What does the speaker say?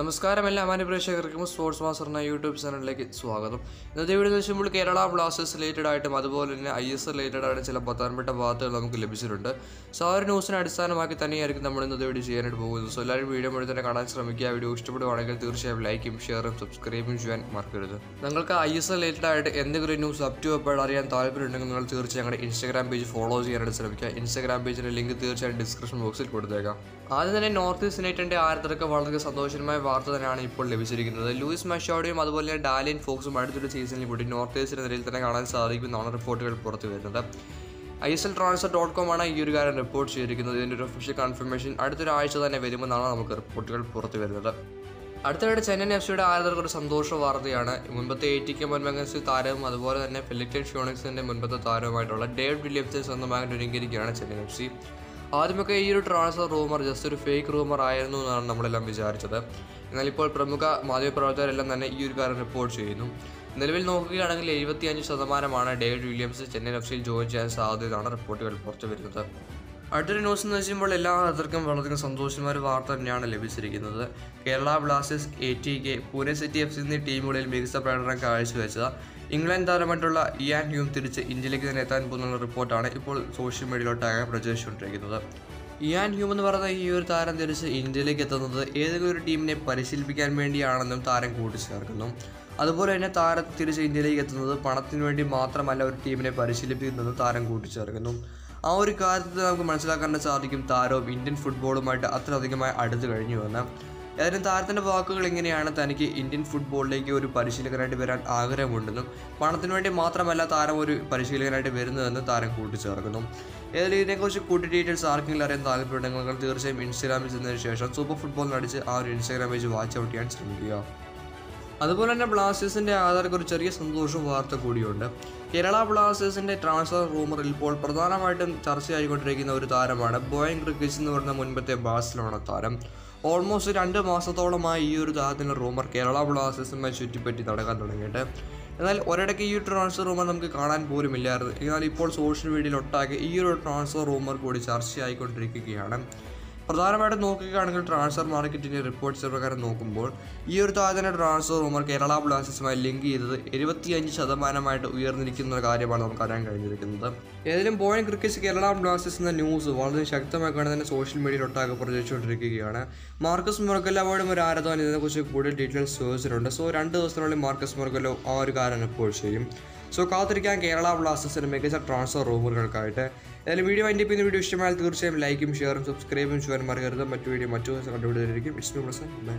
നമസ്കാരം എല്ലാ മാന്യ പ്രേക്ഷകർക്കും സ്പോർട്സ് മാസ്റ്റർ എന്ന യൂട്യൂബ് ചാനലിലേക്ക് സ്വാഗതം. ഇന്നത്തെ വീഡിയോ വെച്ചുമ്പോൾ കേരള ബ്ലാസ്റ്റേഴ്സ് റിലേറ്റഡ് ആയിട്ടും അതുപോലെ തന്നെ ഐ എസ് റിലേറ്റഡ് ആയിട്ട് ചില പ്രധാനപ്പെട്ട വാർത്തകൾ നമുക്ക് ലഭിച്ചിട്ടുണ്ട്. സോ ആ ഒരു ന്യൂസിനെ അടിസ്ഥാനമാക്കി തന്നെയായിരിക്കും നമ്മൾ ഇന്നത്തെ വീഡിയോ ചെയ്യാനായിട്ട് പോകുന്നത്. സോ എല്ലാവരും വീഡിയോ മുഴുവൻ തന്നെ കാണാൻ ശ്രമിക്കുക. വീഡിയോ ഇഷ്ടപ്പെടുവാണെങ്കിൽ തീർച്ചയായും ലൈക്കും ഷെയറും സബ്സ്ക്രൈബും ചെയ്യാൻ മറക്കരുത്. നിങ്ങൾക്ക് ഐ എസ് റിലേറ്റഡ് ആയിട്ട് എന്തെങ്കിലും ന്യൂസ് അപ് ടു അപ്പോഴും അറിയാൻ താല്പര്യമുണ്ടെങ്കിൽ നിങ്ങൾ തീർച്ചയായും ഞങ്ങളുടെ ഇൻസ്റ്റാഗ്രാം പേജ് ഫോളോ ചെയ്യാനായിട്ട് ശ്രമിക്കുക. ഇൻസ്റ്റാഗ്രാം പേജിന്റെ ലിങ്ക് തീർച്ചയായും ഡിസ്ക്രിപ്ഷൻ ബോക്സിൽ കൊടുത്തേക്കാം. ആദ്യം തന്നെ നോർത്ത് ഈസ്റ്റ് യുണൈറ്റഡിന്റെ ആരാധകർക്ക് വളരെ സന്തോഷകരമായ വാർത്ത തന്നെയാണ് ഇപ്പോൾ ലഭിച്ചിരിക്കുന്നത്. ലൂയിസ് മഷോഡയും അതുപോലെ തന്നെ ഡാലിയൻ ഫോക്സും അടുത്തൊരു സീസണിൽ കൂടി നോർത്ത് ഈസ്റ്റ് നിലയിൽ തന്നെ കാണാൻ സാധിക്കുമെന്നാണ് റിപ്പോർട്ടുകൾ പുറത്തു വരുന്നത്. I S L transfer dot com ആണ് ഈ ഒരു കാര്യം റിപ്പോർട്ട് ചെയ്തിരിക്കുന്നത്. ഇതിന്റെ ഒരു ഒഫീഷ്യൽ കൺഫർമേഷൻ അടുത്തൊരാഴ്ച തന്നെ വരുമെന്നാണ് നമുക്ക് റിപ്പോർട്ടുകൾ പുറത്തു വരുന്നത്. അടുത്തതായിട്ട് ചെന്നൈ എഫ് സിയുടെ ആരാധകർക്ക് ഒരു സന്തോഷ വാർത്തയാണ്. മുൻപത്തെ എ ടി കെ മൻമഗൻസ് താരവും അതുപോലെ തന്നെ ഫിലിക്ടൻ ഷോണിക്സിന്റെ മുൻപത്തെ താരവുമായിട്ടുള്ള ഡേവിഡ് വില്യംസിനെ സ്വന്തമായിട്ട് ഒരുങ്ങിയിരിക്കുകയാണ് ചെന്നൈ എഫ് സി. ആദ്യമൊക്കെ ഈ ഒരു ട്രാൻസ്ഫർ റൂമർ ജസ്റ്റ് ഒരു ഫേക്ക് റൂമർ ആയിരുന്നു എന്നാണ് നമ്മളെല്ലാം വിചാരിച്ചത്. എന്നാൽ ഇപ്പോൾ പ്രമുഖ മാധ്യമപ്രവർത്തകരെല്ലാം തന്നെ ഈ ഒരു കാര്യം റിപ്പോർട്ട് ചെയ്യുന്നു. നിലവിൽ നോക്കുകയാണെങ്കിൽ എഴുപത്തി അഞ്ച് ശതമാനമാണ് ഡേവിഡ് വില്യംസ് ചെന്നൈ എഫ് സിയിൽ ജോയിൻ ചെയ്യാൻ സാധ്യതയാണ് റിപ്പോർട്ടുകൾ പുറത്തു വരുന്നത് അടുത്തൊരു ന്യൂസ് എന്ന് വെച്ചുമ്പോൾ എല്ലാ ആൾക്കാർക്കും വളരെയധികം സന്തോഷമായ വാർത്ത തന്നെയാണ് ലഭിച്ചിരിക്കുന്നത്. Kerala Blasters A T K Pune city F C എന്നീ ടീമുകളിൽ മികച്ച പ്രകടനം കാഴ്ചവെച്ചത്. ഇംഗ്ലണ്ട് താരമായിട്ടുള്ള ഇയാൻ ഹ്യൂം തിരിച്ച് ഇന്ത്യയിലേക്ക് തന്നെ എത്താൻ പോകുന്ന റിപ്പോർട്ടാണ് ഇപ്പോൾ സോഷ്യൽ മീഡിയയിലോട്ടാകെ പ്രചരിച്ചുകൊണ്ടിരിക്കുന്നത്. ഇയാൻ ഹ്യൂം എന്ന് പറയുന്ന ഈ ഒരു താരം തിരിച്ച് ഇന്ത്യയിലേക്ക് എത്തുന്നത് ഏതെങ്കിലും ഒരു ടീമിനെ പരിശീലിപ്പിക്കാൻ വേണ്ടിയാണെന്നും താരം കൂട്ടിച്ചേർക്കുന്നു. അതുപോലെ തന്നെ താരം തിരിച്ച് ഇന്ത്യയിലേക്ക് എത്തുന്നത് പണത്തിന് വേണ്ടി മാത്രമല്ല ഒരു ടീമിനെ പരിശീലിപ്പിക്കുന്നതും താരം കൂട്ടിച്ചേർക്കുന്നു. ആ ഒരു കാര്യത്തിൽ നമുക്ക് മനസ്സിലാക്കാൻ സാധിക്കും താരവും ഇന്ത്യൻ ഫുട്ബോളുമായിട്ട് അത്രയധികമായി അടുത്ത് കഴിഞ്ഞുവെന്ന് ഏതായാലും താരത്തിന്റെ വാക്കുകൾ ഇങ്ങനെയാണ്. തനിക്ക് ഇന്ത്യൻ ഫുട്ബോളിലേക്ക് ഒരു പരിശീലകനായിട്ട് വരാൻ ആഗ്രഹമുണ്ടെന്നും പണത്തിന് വേണ്ടി മാത്രമല്ല താരം ഒരു പരിശീലകനായിട്ട് വരുന്നതെന്ന് താരം കൂട്ടിച്ചേർക്കുന്നു. ഏതായാലും ഇതിനെക്കുറിച്ച് കൂട്ടി ഡീറ്റെയിൽസ് ആർക്കെങ്കിലും അറിയാൻ താല്പര്യമുണ്ടെങ്കിൽ നിങ്ങൾ തീർച്ചയായും ഇൻസ്റ്റാഗ്രാമിൽ ചെന്നതിന് ശേഷം സൂപ്പർ ഫുട്ബോൾ നടിച്ച് ആ ഒരു ഇൻസ്റ്റാഗ്രാം പേജ് വാച്ച് ഔട്ട് ചെയ്യാൻ ശ്രമിക്കുക. അതുപോലെ തന്നെ ബ്ലാസ്റ്റേഴ്സിന്റെ ആധാർക്ക് ചെറിയ സന്തോഷവും വാർത്ത കൂടിയുണ്ട്. കേരള ബ്ലാസ്റ്റേഴ്സിന്റെ ട്രാൻസ്ഫർ റൂമറിൽ ഇപ്പോൾ പ്രധാനമായിട്ടും ചർച്ചയായിക്കൊണ്ടിരിക്കുന്ന ഒരു താരമാണ് ബോയിങ് ക്രിക്കറ്റ്സ് എന്ന് പറഞ്ഞ മുൻപത്തെ ബാഴ്സലോണ താരം. ഓൾമോസ്റ്റ് രണ്ട് മാസത്തോളമായി ഈ ഒരു താരത്തിന്റെ റൂമർ കേരള ബ്ലാസ്റ്റേഴ്സുമായി ചുറ്റിപ്പറ്റി നടക്കാൻ തുടങ്ങിയിട്ട്. എന്നാൽ ഒരിടയ്ക്ക് ഈ ട്രാൻസ്ഫർ റൂമർ നമുക്ക് കാണാൻ പോലും ഇല്ലായിരുന്നു എന്നാൽ ഇപ്പോൾ സോഷ്യൽ മീഡിയയിൽ ഒട്ടാകെ ഈ ഒരു ട്രാൻസ്ഫർ റൂമർ കൂടി ചർച്ചയായിക്കൊണ്ടിരിക്കുകയാണ്. പ്രധാനമായിട്ടും നോക്കുകയാണെങ്കിൽ ട്രാൻസ്ഫർ മാർക്കറ്റിന്റെ റിപ്പോർട്ട്സ് പ്രകാരം നോക്കുമ്പോൾ ഈ ഒരു താരത്തിന്റെ ട്രാൻസ്ഫർ റൂമർ കേരള ബ്ലാസ്റ്റേഴ്സുമായി ലിങ്ക് ചെയ്തത് എഴുപത്തിയഞ്ച് ശതമാനമായിട്ട് ഉയർന്നിരിക്കുന്ന ഒരു കാര്യമാണ് നമുക്ക് അറിയാൻ കഴിഞ്ഞിരിക്കുന്നത്. ഏതെങ്കിലും പോയിന്റ് ക്രിക്കറ്റ് കേരള ബ്ലാസ്റ്റേഴ്സ് എന്ന ന്യൂസ് വളരെ ശക്തമായിക്കാണ് തന്നെ സോഷ്യൽ മീഡിയയിൽ ഒട്ടാകെ പ്രചരിച്ചുകൊണ്ടിരിക്കുകയാണ്. മാർക്കസ് മൊറക്കല്ലവോടും ഒരു ആരാധന ഇതിനെക്കുറിച്ച് കൂടുതൽ ഡീറ്റെയിൽസ് ചോദിച്ചിട്ടുണ്ട്. സോ രണ്ട് ദിവസത്തിനുള്ളിൽ മാർക്കസ് മുറക്കല്ലോ ആ ഒരു കാര്യം റിപ്പോർട്ട് ചെയ്യും. സോ കാത്തിരിക്കാൻ കേരള ബ്ലാസ്റ്റേഴ്സിന് മികച്ച ട്രാൻസ്ഫർ റൂമുകൾക്കായിട്ട് ഏതായാലും വീഡിയോ അതിന്റെ പിന്നെ വീഡിയോ ഇഷ്ടമായാൽ തീർച്ചയായും ലൈക്കും ഷെയറും സബ്സ്ക്രൈബും ചെയ്യാൻ മറികരുത് മറ്റു വീഡിയോ മറ്റു ദിവസം കണ്ടുപിടിച്ചിരിക്കും ഇഷ്ടം ബൈ